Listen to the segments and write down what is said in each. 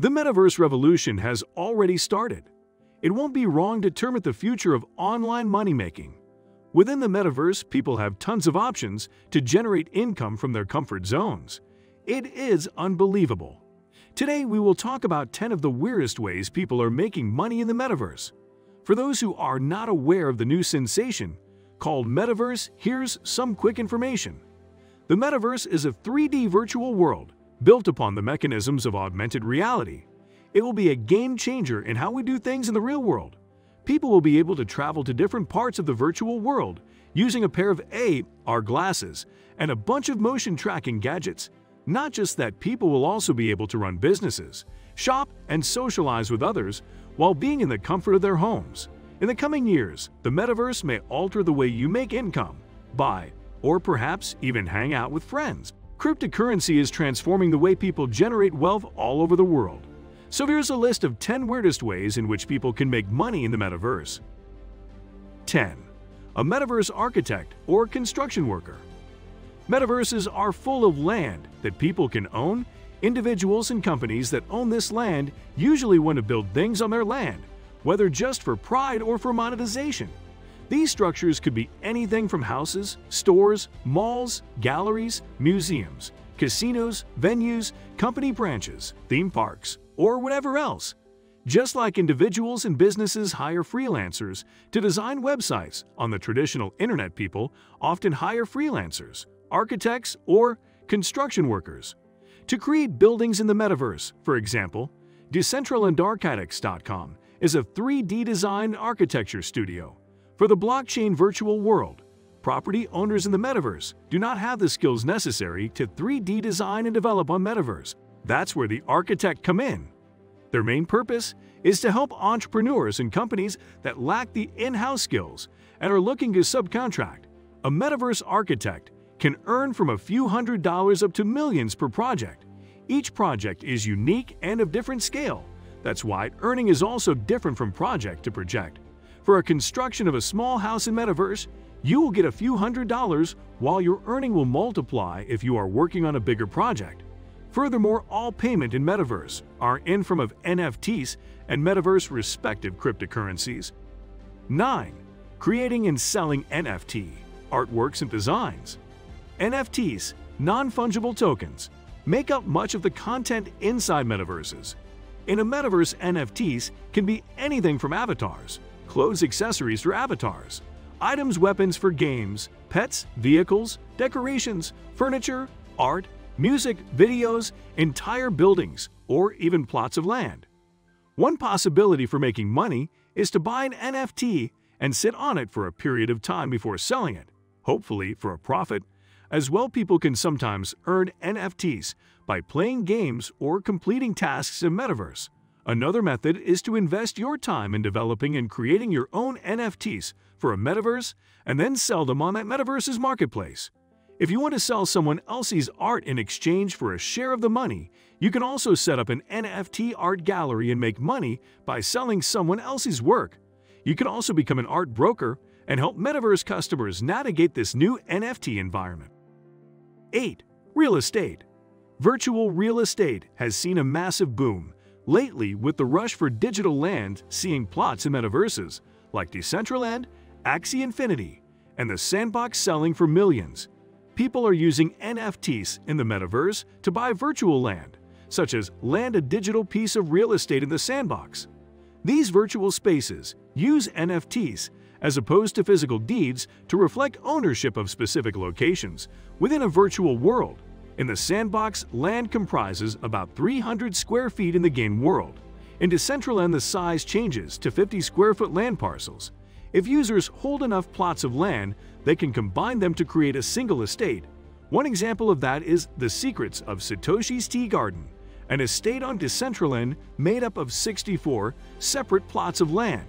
The metaverse revolution has already started. It won't be wrong to term it the future of online money making. Within the metaverse, people have tons of options to generate income from their comfort zones. It is unbelievable. Today, we will talk about 10 of the weirdest ways people are making money in the metaverse. For those who are not aware of the new sensation called metaverse, here's some quick information. The metaverse is a 3D virtual world built upon the mechanisms of augmented reality. It will be a game changer in how we do things in the real world people will be able to travel to different parts of the virtual world using a pair of AR glasses and a bunch of motion tracking gadgets. Not just that, people will also be able to run businesses, shop, and socialize with others while being in the comfort of their homes. In the coming years, the metaverse may alter the way you make income, buy, or perhaps even hang out with friends. Cryptocurrency is transforming the way people generate wealth all over the world. So here's a list of 10 weirdest ways in which people can make money in the metaverse. 10. A metaverse architect or construction worker. Metaverses are full of land that people can own. Individuals and companies that own this land usually want to build things on their land, whether just for pride or for monetization. These structures could be anything from houses, stores, malls, galleries, museums, casinos, venues, company branches, theme parks, or whatever else. Just like individuals and businesses hire freelancers to design websites on the traditional internet people often hire freelancers, architects, or construction workers. To create buildings in the metaverse, for example, Decentralandarchitects.com is a 3D design architecture studio. For the blockchain virtual world, property owners in the metaverse do not have the skills necessary to 3D design and develop on metaverse. That's where the architect come in. Their main purpose is to help entrepreneurs and companies that lack the in-house skills and are looking to subcontract. A metaverse architect can earn from a few hundred dollars up to millions per project. Each project is unique and of different scale. That's why earning is also different from project to project. For a construction of a small house in Metaverse, you will get a few hundred dollars while your earning will multiply if you are working on a bigger project. Furthermore, all payment in Metaverse are in form of NFTs and Metaverse respective cryptocurrencies. 9. Creating and selling NFT, artworks and designs. NFTs, non-fungible tokens, make up much of the content inside metaverses. In a metaverse, NFTs can be anything from avatars, clothes accessories for avatars, items weapons for games, pets, vehicles, decorations, furniture, art, music, videos, entire buildings, or even plots of land. One possibility for making money is to buy an NFT and sit on it for a period of time before selling it, hopefully for a profit. As well, people can sometimes earn NFTs by playing games or completing tasks in Metaverse. Another method is to invest your time in developing and creating your own NFTs for a Metaverse and then sell them on that Metaverse's marketplace. If you want to sell someone else's art in exchange for a share of the money, you can also set up an NFT art gallery and make money by selling someone else's work. You can also become an art broker and help Metaverse customers navigate this new NFT environment. 8. Real estate Virtual real estate has seen a massive boom lately with the rush for digital land seeing plots in metaverses like Decentraland, Axie Infinity, and the Sandbox selling for millions people are using NFTs in the metaverse to buy virtual land, such as land a digital piece of real estate in the sandbox. These virtual spaces use NFTs as opposed to physical deeds to reflect ownership of specific locations within a virtual world. In the sandbox, land comprises about 300 square feet in the game world. In Decentraland, the size changes to 50 square foot land parcels. If users hold enough plots of land, they can combine them to create a single estate. One example of that is The Secrets of Satoshi's Tea Garden, an estate on Decentraland made up of 64 separate plots of land.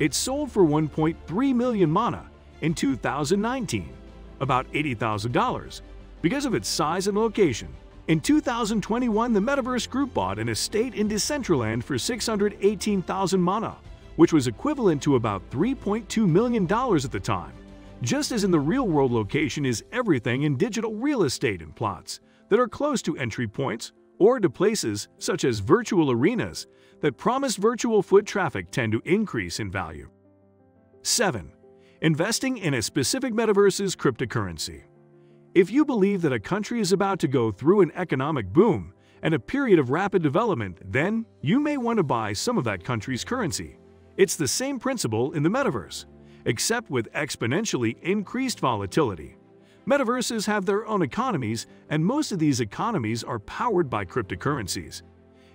It sold for 1.3 million mana in 2019, about $80,000, because of its size and location. In 2021, the Metaverse Group bought an estate in Decentraland for 618,000 mana, which was equivalent to about $3.2 million at the time. Just as in the real-world location is everything in digital real estate and plots that are close to entry points or to places such as virtual arenas that promise virtual foot traffic tend to increase in value. 7. Investing in a specific metaverse's cryptocurrency. If you believe that a country is about to go through an economic boom and a period of rapid development, then you may want to buy some of that country's currency. It's the same principle in the metaverse, except with exponentially increased volatility. Metaverses have their own economies, and most of these economies are powered by cryptocurrencies.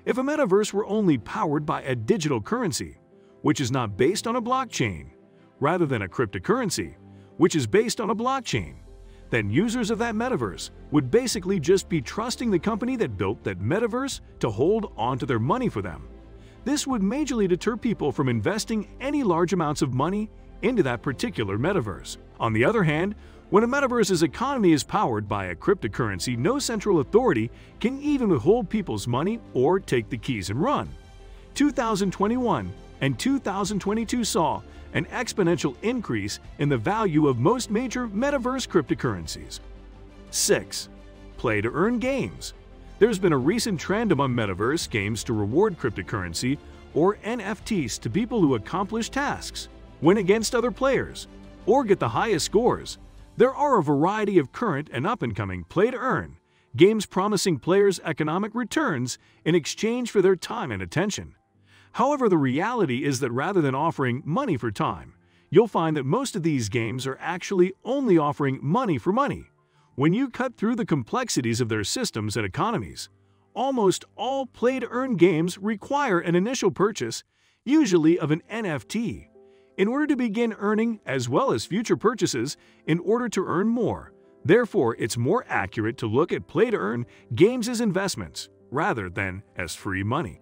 If a metaverse were only powered by a digital currency, which is not based on a blockchain, rather than a cryptocurrency, which is based on a blockchain, then users of that metaverse would basically just be trusting the company that built that metaverse to hold onto their money for them. This would majorly deter people from investing any large amounts of money into that particular metaverse. On the other hand, when a metaverse's economy is powered by a cryptocurrency, no central authority can even withhold people's money or take the keys and run. 2021 and 2022 saw an exponential increase in the value of most major metaverse cryptocurrencies. 6. Play to earn games. There's been a recent trend among metaverse games to reward cryptocurrency or NFTs to people who accomplish tasks, win against other players, or get the highest scores. There are a variety of current and up-and-coming play-to-earn games promising players economic returns in exchange for their time and attention. However, the reality is that rather than offering money for time, you'll find that most of these games are actually only offering money for money. When you cut through the complexities of their systems and economies, almost all play-to-earn games require an initial purchase, usually of an NFT in order to begin earning as well as future purchases in order to earn more. Therefore, it's more accurate to look at play to earn games as investments rather than as free money.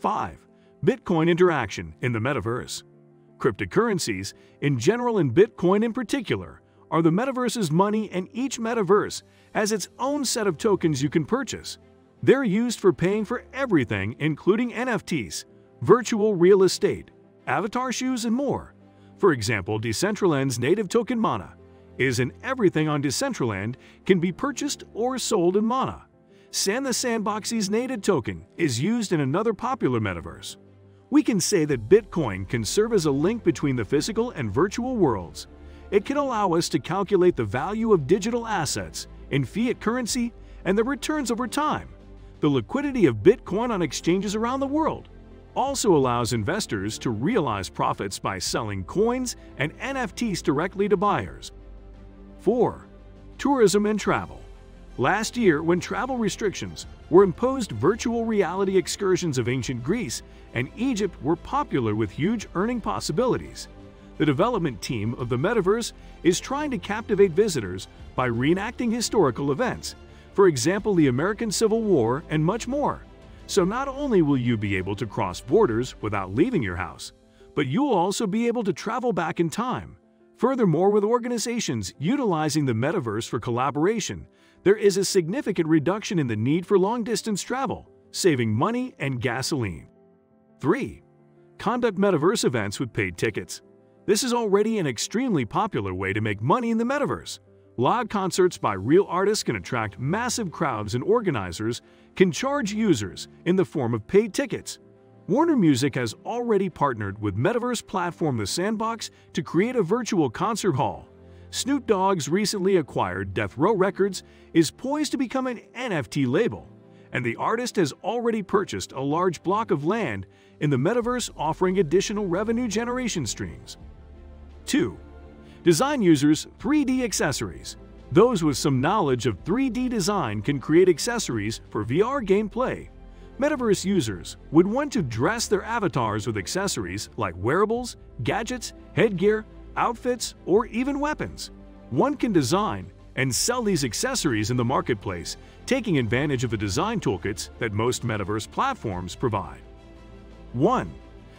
5. Bitcoin interaction in the metaverse. Cryptocurrencies, in general and Bitcoin in particular, are the metaverse's money and each metaverse has its own set of tokens you can purchase. They're used for paying for everything including NFTs, virtual real estate, avatar shoes, and more. For example, Decentraland's native token Mana is in everything on Decentraland can be purchased or sold in Mana. Sand the Sandbox's native token is used in another popular metaverse. We can say that Bitcoin can serve as a link between the physical and virtual worlds. It can allow us to calculate the value of digital assets in fiat currency and the returns over time, the liquidity of Bitcoin on exchanges around the world, also allows investors to realize profits by selling coins and NFTs directly to buyers. 4. Tourism and Travel Last year, when travel restrictions were imposed, virtual reality excursions of ancient Greece and Egypt were popular with huge earning possibilities. The development team of the metaverse is trying to captivate visitors by reenacting historical events, for example, the American Civil War and much more. So not only will you be able to cross borders without leaving your house, but you'll also be able to travel back in time. Furthermore, with organizations utilizing the metaverse for collaboration, there is a significant reduction in the need for long-distance travel, saving money and gasoline. 3. Conduct metaverse events with paid tickets. This is already an extremely popular way to make money in the metaverse. Live concerts by real artists can attract massive crowds and organizers can charge users in the form of paid tickets. Warner Music has already partnered with metaverse platform The Sandbox to create a virtual concert hall. Snoop Dogg's recently acquired Death Row Records is poised to become an NFT label, and the artist has already purchased a large block of land in the metaverse offering additional revenue generation streams. 2. Design users 3D accessories. Those with some knowledge of 3D design can create accessories for VR gameplay. Metaverse users would want to dress their avatars with accessories like wearables, gadgets, headgear, outfits, or even weapons. One can design and sell these accessories in the marketplace, taking advantage of the design toolkits that most metaverse platforms provide. 1.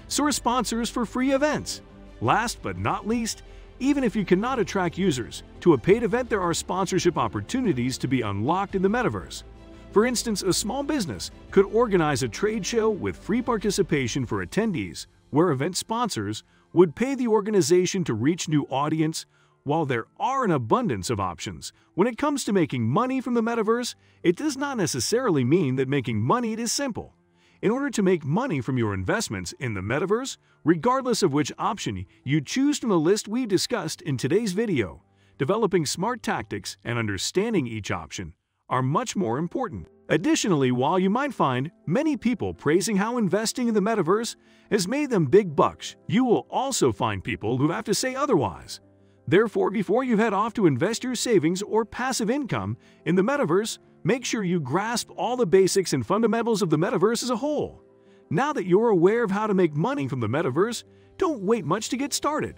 Source sponsors for free events. Last but not least, even if you cannot attract users to a paid event, there are sponsorship opportunities to be unlocked in the metaverse. For instance, a small business could organize a trade show with free participation for attendees, where event sponsors would pay the organization to reach new audience While there are an abundance of options, when it comes to making money from the metaverse, it does not necessarily mean that making money is simple. In order to make money from your investments in the metaverse, regardless of which option you choose from the list we discussed in today's video, developing smart tactics and understanding each option are much more important. Additionally, while you might find many people praising how investing in the metaverse has made them big bucks, you will also find people who have to say otherwise. Therefore, before you head off to invest your savings or passive income in the metaverse, make sure you grasp all the basics and fundamentals of the metaverse as a whole. Now that you're aware of how to make money from the metaverse, don't wait much to get started.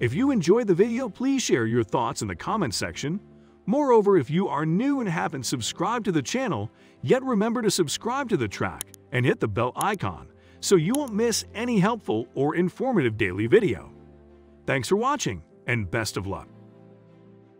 If you enjoyed the video, please share your thoughts in the comments section. Moreover, if you are new and haven't subscribed to the channel, yet remember to subscribe to the track and hit the bell icon so you won't miss any helpful or informative daily video. Thanks for watching and best of luck.